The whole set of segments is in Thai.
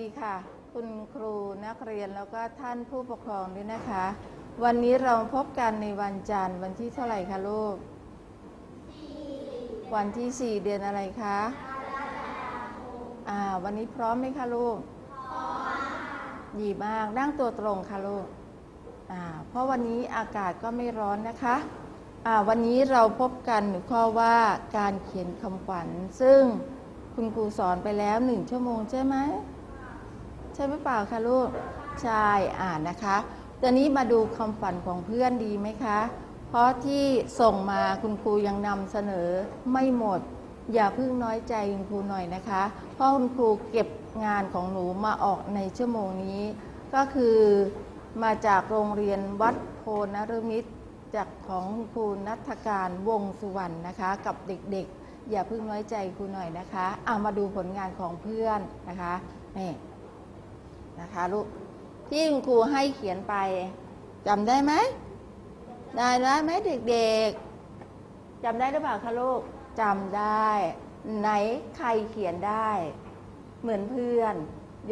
ดีค่ะ คุณครูนักเรียนแล้วก็ท่านผู้ปกครองด้วยนะคะ วันนี้เราพบกันในวันจันทร์วันที่เท่าไหร่คะลูก วันที่ 4 เดือนอะไรคะอ่าวันนี้พร้อมไหมคะลูกพร้อมดีมากนั่งตัวตรงค่ะลูกอ่าเพราะวันนี้อากาศก็ไม่ร้อนนะคะอ่าวันนี้เราพบกันหัวข้อว่าการเขียนคำขวัญซึ่งคุณครูสอนไปแล้วหนึ่งชั่วโมงใช่ไหม ใช่ไหมเปล่าคะลูก ใช่อ่านนะคะตอนนี้มาดูคำฝันของเพื่อนดีไหมคะ เพราะที่ส่งมาคุณครูยังนำเสนอไม่หมด อย่าเพิ่งน้อยใจคุณครูหน่อยนะคะ เพราะคุณครูเก็บงานของหนูมาออกในชั่วโมงนี้ ก็คือมาจากโรงเรียนวัดโพนรมิตรจากของคุณครูนัทการวงสุวรรณนะคะ กับเด็กๆ อย่าเพิ่งน้อยใจครูหน่อยนะคะเอามาดูผลงานของเพื่อนนะคะนี่ นะคะลูกที่คุณครูให้เขียนไปจำได้ไหมได้ไหมเด็กๆจำได้หรือเปล่าคะลูกจำได้ ไหนใครเขียนได้ เหมือนเพื่อน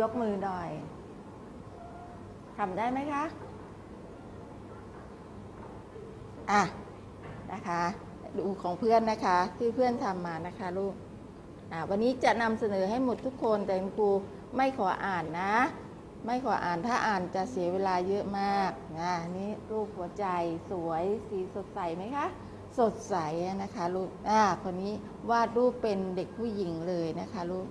ยกมือหน่อยทำได้ไหมคะอะนะคะดูของเพื่อนนะคะ ที่เพื่อนทำมานะคะลูกอะวันนี้จะนำเสนอให้หมดทุกคนแต่คุณครูไม่ขออ่านนะ ไม่ขออ่านถ้าอ่านจะเสียเวลาเยอะมากนะนี่รูปหัวใจสวยสีสดใสไหมคะ สดใสนะคะลูกอ่าคนนี้วาดรูปเป็นเด็กผู้หญิงเลยนะคะลูก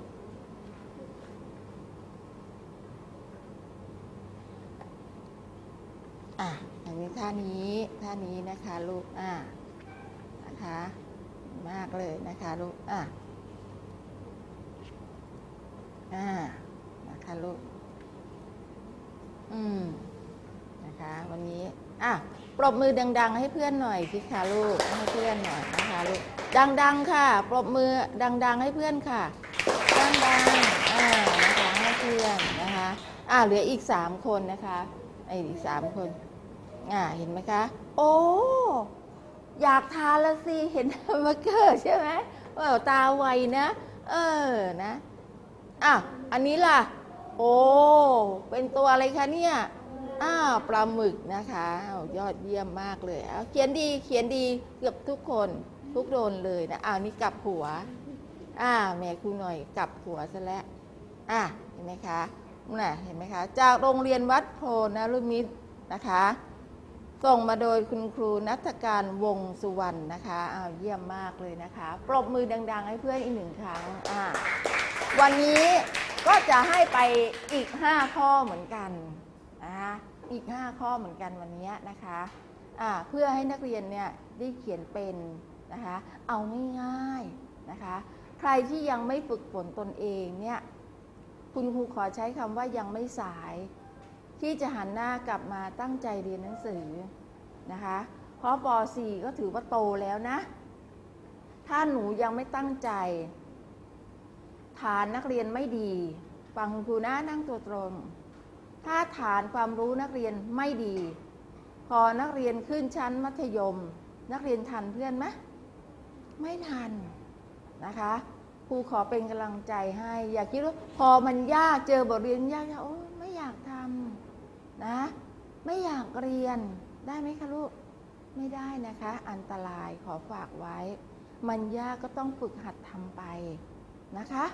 อะอันนี้ท่านี้ท่านี้นะคะลูกอ่านะคะมากเลยนะคะลูกอะอ่านะคะลูก อืมนะคะ วันนี้อะปรบมือดัง ๆ ให้เพื่อนหน่อยสิคะลูกให้เพื่อนหน่อยนะคะลูกดัง ๆ ค่ะ ปรบมือดัง ๆ ให้เพื่อนค่ะดังๆอ่านะคะให้เพื่อนนะคะอ่าเหลืออีกสามคนนะคะไออีกสามคนอ่าเห็นไหมคะ โอ้อยากทานละสิเห็นมาเกิดใช่ไหมว่าตาไวนะ เออนะอะอันนี้ล่ะ โอ้ เป็นตัวอะไรคะเนี่ยอ้าวปลาหมึกนะคะอ้าวยอดเยี่ยมมากเลยเอาเขียนดีเขียนดีเกือบทุกคนทุกโดนเลยนะอ้าวนี่กลับหัวอ่าแม่ครูหน่อยกลับหัวซะแล้วอะเห็นไหมคะน่ะเห็นไหมคะจากโรงเรียนวัดโพนรุมิตรนะคะ ส่งมาโดยคุณครูนัทการวงสุวรรณนะคะอ้าวเยี่ยมมากเลยนะคะ ปรบมือดัง ๆ ให้เพื่อนอีกหนึ่งครั้งอ่าวันนี้ ก็จะให้ไปอีก 5 ข้อเหมือนกันนะคะอีก 5 ข้อเหมือนกันวันนี้นะคะะเพื่อให้นักเรียนเนี่ยได้เขียนเป็นนะคะเอาง่ายๆนะคะใครที่ยังไม่ฝึกฝนตนเองเนี่ยคุณครูขอใช้คำว่ายังไม่สาย ที่จะหันหน้ากลับมาตั้งใจเรียนหนังสือนะคะเพราะป .4 ก็ถือว่าโตแล้วนะ ถ้าหนูยังไม่ตั้งใจ ฐานนักเรียนไม่ดี ฟังคุณครูนะนั่งตัวตรง ถ้าฐานความรู้นักเรียนไม่ดี พอนักเรียนขึ้นชั้นมัธยม นักเรียนทันเพื่อนไหมไม่ทันนะคะครูขอเป็นกำลังใจให้ อย่าคิดว่าพอมันยากเจอบทเรียนยากๆโอ้ไม่อยากทำนะ ไม่อยากเรียนได้ไหมคะลูกไม่ได้นะคะ อันตรายขอฝากไว้ มันยากก็ต้องฝึกหัดทำไปนะคะ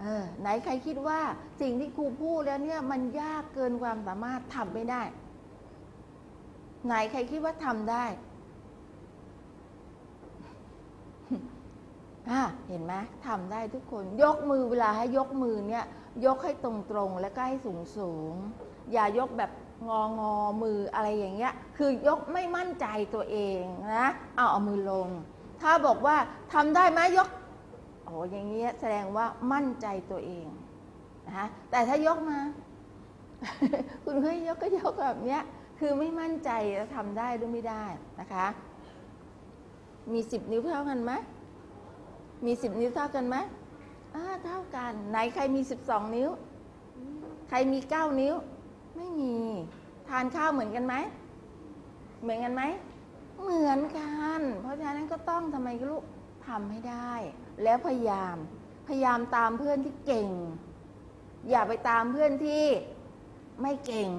เออไหนใครคิดว่าสิ่งที่ครูพูดแล้วเนี่ยมันยากเกินความสามารถทำไม่ได้ ไหนใครคิดว่าทำได้อะเห็นไหมทำได้ทุกคนยกมือเวลาให้ยกมือเนี่ย ยกให้ตรงๆ แล้วก็ให้สูงสูงๆอย่ายกแบบงองอมืออะไรอย่างเงี้ย คือยกไม่มั่นใจตัวเองนะเอาเอามือลง ถ้าบอกว่าทำได้ไหมยก โอ้อย่างเงี้ยแสดงว่ามั่นใจตัวเองนะคะแต่ถ้ายกมา คุณเฮ้ยยกก็ยกแบบเนี้ย คือไม่มั่นใจจะทำได้หรือไม่ได้นะคะ มีสิบนิ้วเท่ากันไหมมีสิบนิ้วเท่ากันไหมอ่าเท่ากัน ไหนใครมีสิบสองนิ้ว ใครมีเก้านิ้ว ไม่มี ทานข้าวเหมือนกันไหม เหมือนกันไหม เหมือนกัน เพราะฉะนั้นก็ต้องทำไมลูก ทำให้ได้ แล้วพยายาม พยายามตามเพื่อนที่เก่ง อย่าไปตามเพื่อนที่ไม่เก่ง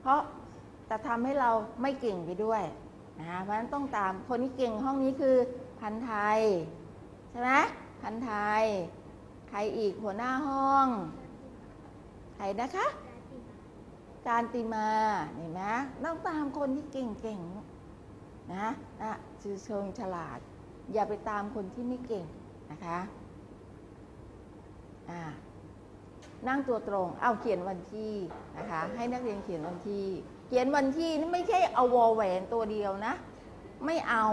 เพราะจะทำให้เราไม่เก่งไปด้วยนะเพราะฉะนั้นต้องตามคนที่เก่งห้องนี้คือพันไทยใช่ไหมพันไทย ใครอีกหัวหน้าห้อง ใครนะคะ การติมาเห็นไหมต้องตามคนที่เก่งๆนะนะคือเชิงฉลาด อย่าไปตามคนที่ไม่เก่งนะคะอ่านั่งตัวตรง เอาเขียนวันที่นะคะ ให้นักเรียนเขียนวันที่ เขียนวันที่นี่ไม่ใช่เอาวอแหวนตัวเดียวนะ ไม่เอา